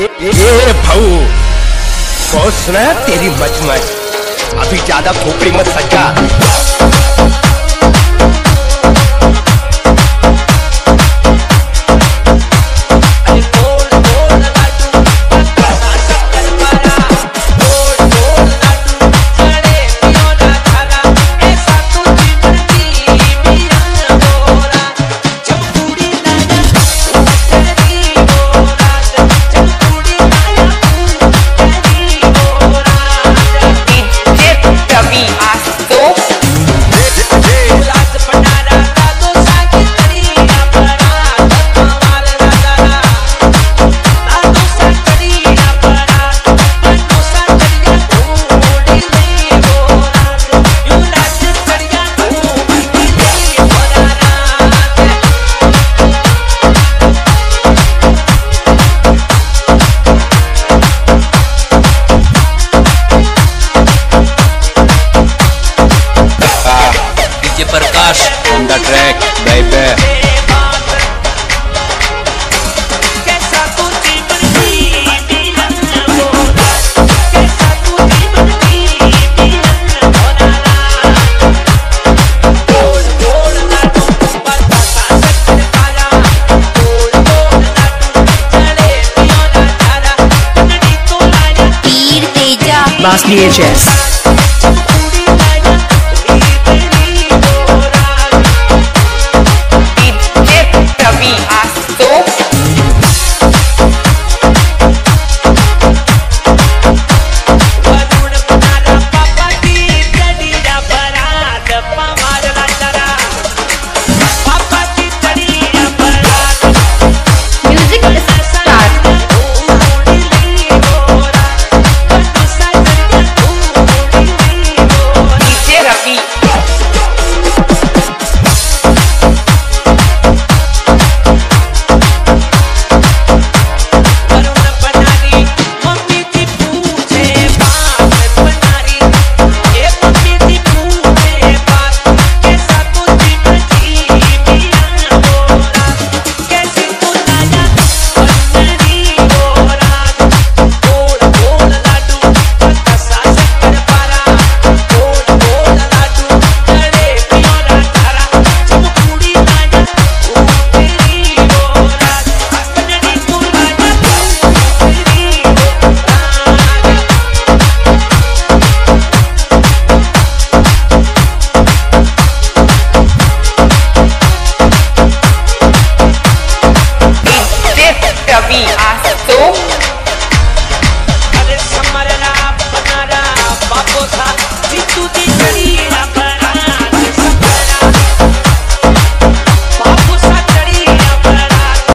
भाऊ बहुत सुना तेरी मच मच अभी ज़्यादा खोपड़ी मत सज्जा ट्रैक बेबे Last VHS.